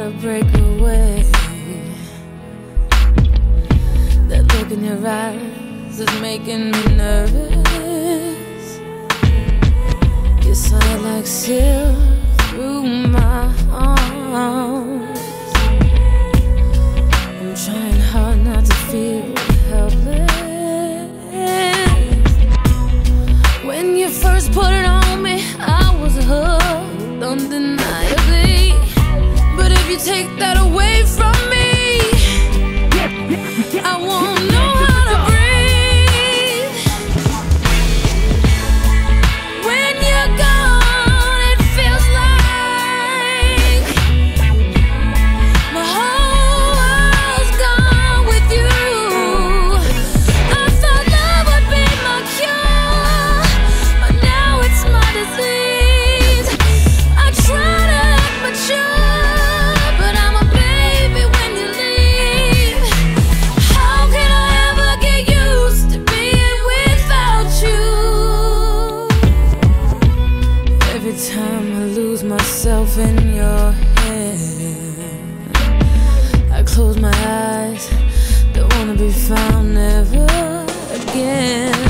to break away. That look in your eyes is making me nervous. You slide like silk through my arms. I'm trying hard not to feel helpless. When you first put it on Every time I lose myself in your head, I close my eyes, don't wanna be found ever again.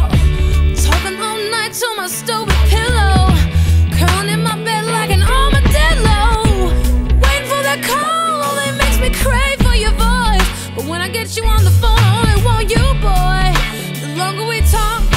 get you on the phone. I want you, boy. The longer we talk.